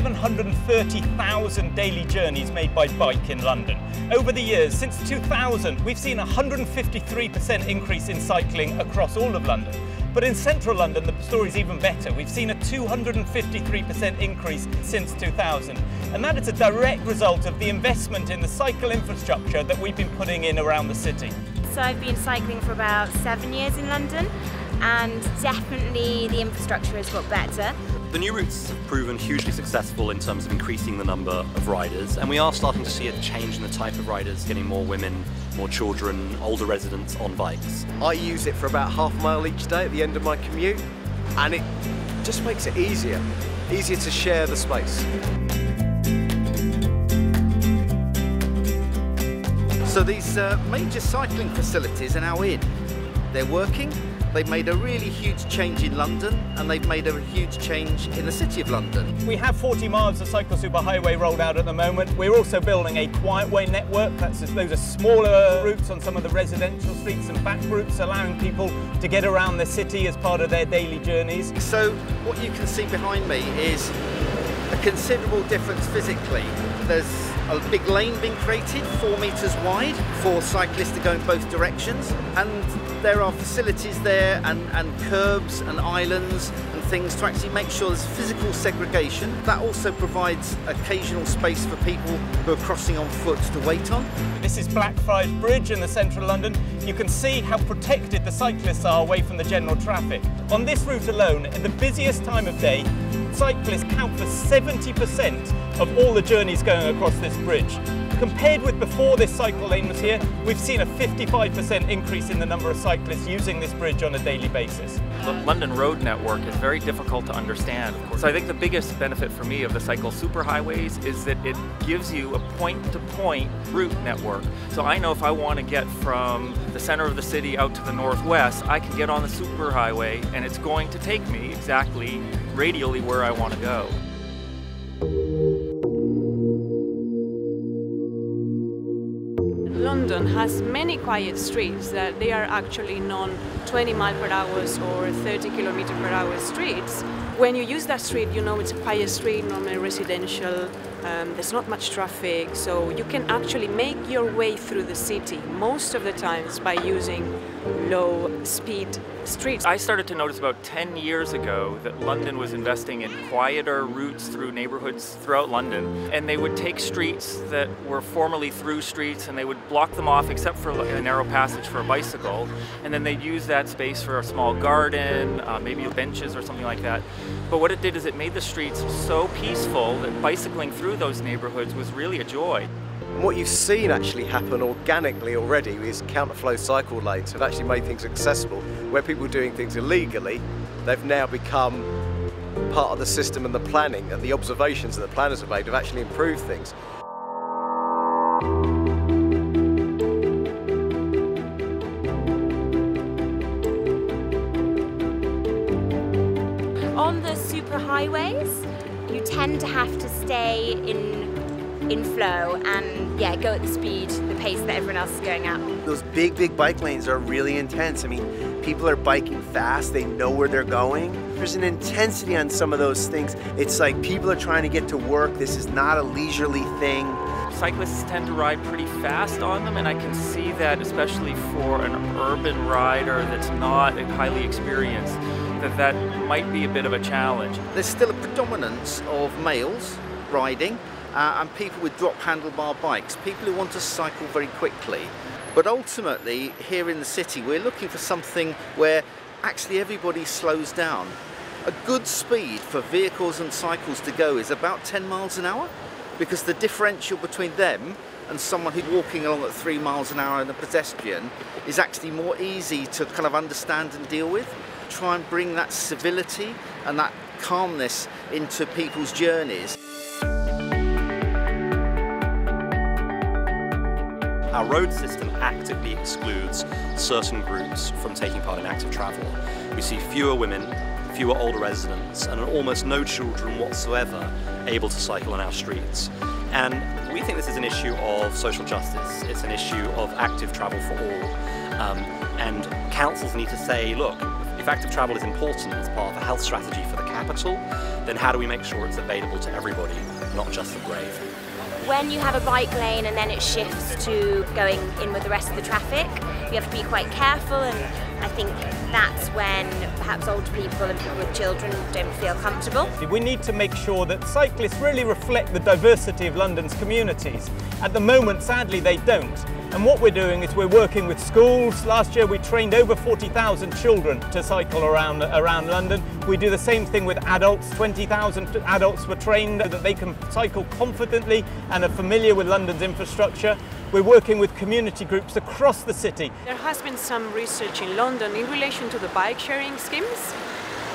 130,000 daily journeys made by bike in London. Over the years, since 2000, we've seen a 153% increase in cycling across all of London. But in central London, the story's even better. We've seen a 253% increase since 2000. And that is a direct result of the investment in the cycle infrastructure that we've been putting in around the city. So I've been cycling for about seven years in London and definitely the infrastructure has got better. The new routes have proven hugely successful in terms of increasing the number of riders, and we are starting to see a change in the type of riders, getting more women, more children, older residents on bikes. I use it for about half a mile each day at the end of my commute, and it just makes it easier, easier to share the space. So these uh, major cycling facilities are now in. They're working, They've made a really huge change in London and they've made a huge change in the City of London. We have 40 miles of cycle superhighway rolled out at the moment. We're also building a quiet way network. That's just, those are smaller routes on some of the residential streets and back routes, allowing people to get around the city as part of their daily journeys. So what you can see behind me is a considerable difference physically. There's a big lane being created, four metres wide, for cyclists to go in both directions. And there are facilities there and, and curbs and islands and things to actually make sure there's physical segregation. That also provides occasional space for people who are crossing on foot to wait on. This is Blackfriars Bridge in the central London. You can see how protected the cyclists are away from the general traffic. On this route alone, at the busiest time of day, cyclists count for 70% of all the journeys going across this bridge. Compared with before this cycle lane was here, we've seen a 55% increase in the number of cyclists using this bridge on a daily basis. The London road network is very difficult to understand. So I think the biggest benefit for me of the cycle superhighways is that it gives you a point-to-point -point route network. So I know if I want to get from the center of the city out to the northwest, I can get on the superhighway and it's going to take me exactly radially where I want to go. London has many quiet streets that they are actually non 20 mile per hour or 30 kilometer per hour streets. When you use that street, you know it's a quiet street, normally residential, um, there's not much traffic, so you can actually make your way through the city most of the times by using low speed streets. I started to notice about 10 years ago that London was investing in quieter routes through neighborhoods throughout London, and they would take streets that were formerly through streets and they would block them off except for a narrow passage for a bicycle, and then they'd use that space for a small garden, uh, maybe benches or something like that. But what it did is it made the streets so peaceful that bicycling through through those neighborhoods was really a joy. What you've seen actually happen organically already is counterflow cycle lanes have actually made things accessible. Where people were doing things illegally, they've now become part of the system and the planning and the observations that the planners have made have actually improved things. On the superhighways, you tend to have to stay in in flow and yeah, go at the speed, the pace that everyone else is going at. Those big, big bike lanes are really intense. I mean, people are biking fast, they know where they're going. There's an intensity on some of those things. It's like people are trying to get to work. This is not a leisurely thing. Cyclists tend to ride pretty fast on them, and I can see that especially for an urban rider that's not highly experienced that that might be a bit of a challenge. There's still a predominance of males riding uh, and people with drop handlebar bikes, people who want to cycle very quickly. But ultimately, here in the city, we're looking for something where actually everybody slows down. A good speed for vehicles and cycles to go is about 10 miles an hour because the differential between them and someone who's walking along at three miles an hour and a pedestrian is actually more easy to kind of understand and deal with try and bring that civility and that calmness into people's journeys. Our road system actively excludes certain groups from taking part in active travel. We see fewer women, fewer older residents, and almost no children whatsoever able to cycle on our streets. And we think this is an issue of social justice. It's an issue of active travel for all. Um, and councils need to say, look, if active travel is important as part of a health strategy for the capital, then how do we make sure it's available to everybody, not just the brave? When you have a bike lane and then it shifts to going in with the rest of the traffic, you have to be quite careful and I think that's when perhaps older people and people with children don't feel comfortable. We need to make sure that cyclists really reflect the diversity of London's communities. At the moment, sadly, they don't. And what we're doing is we're working with schools. Last year we trained over 40,000 children to cycle around, around London. We do the same thing with adults. 20,000 adults were trained so that they can cycle confidently and are familiar with London's infrastructure. We're working with community groups across the city. There has been some research in London in relation to the bike sharing schemes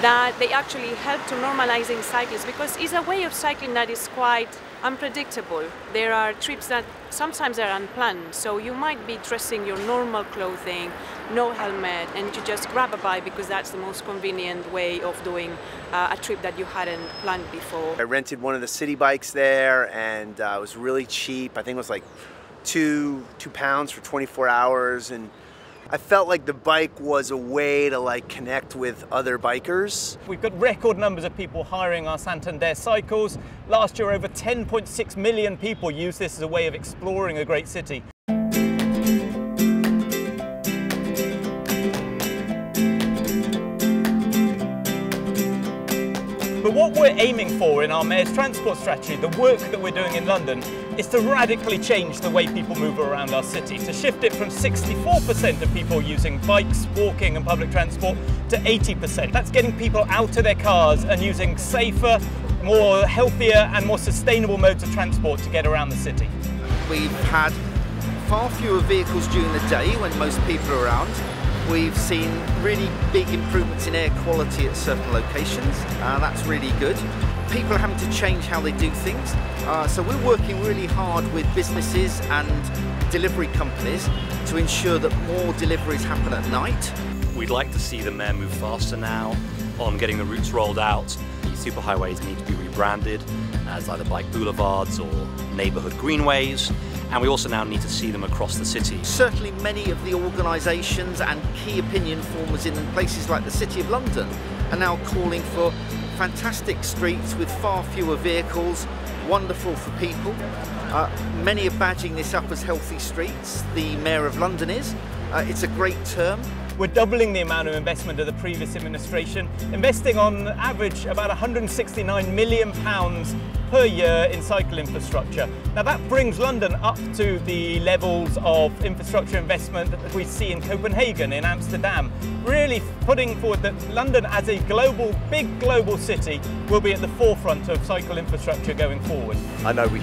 that they actually help to normalizing cyclists because it's a way of cycling that is quite unpredictable. There are trips that sometimes are unplanned, so you might be dressing your normal clothing, no helmet, and you just grab a bike because that's the most convenient way of doing uh, a trip that you hadn't planned before. I rented one of the city bikes there, and uh, it was really cheap. I think it was like two two pounds for 24 hours, and I felt like the bike was a way to like connect with other bikers. We've got record numbers of people hiring our Santander cycles. Last year, over 10.6 million people used this as a way of exploring a great city. But what we're aiming for in our Mayor's transport strategy, the work that we're doing in London, is to radically change the way people move around our city, to shift it from 64% of people using bikes, walking and public transport to 80%. That's getting people out of their cars and using safer, more healthier and more sustainable modes of transport to get around the city. We've had far fewer vehicles during the day when most people are around We've seen really big improvements in air quality at certain locations. Uh, that's really good. People are having to change how they do things. Uh, so we're working really hard with businesses and delivery companies to ensure that more deliveries happen at night. We'd like to see the mayor move faster now on getting the routes rolled out. Superhighways need to be rebranded as either bike boulevards or neighbourhood greenways and we also now need to see them across the city. Certainly many of the organisations and key opinion formers in places like the City of London are now calling for fantastic streets with far fewer vehicles, wonderful for people. Uh, many are badging this up as healthy streets, the Mayor of London is. Uh, it's a great term. We're doubling the amount of investment of the previous administration, investing on average about 169 million pounds per year in cycle infrastructure. Now that brings London up to the levels of infrastructure investment that we see in Copenhagen, in Amsterdam, really putting forward that London as a global, big global city will be at the forefront of cycle infrastructure going forward. I know we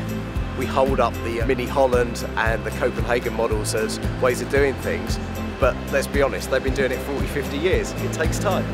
we hold up the uh, Mini Holland and the Copenhagen models as ways of doing things, but let's be honest, they've been doing it 40, 50 years. It takes time.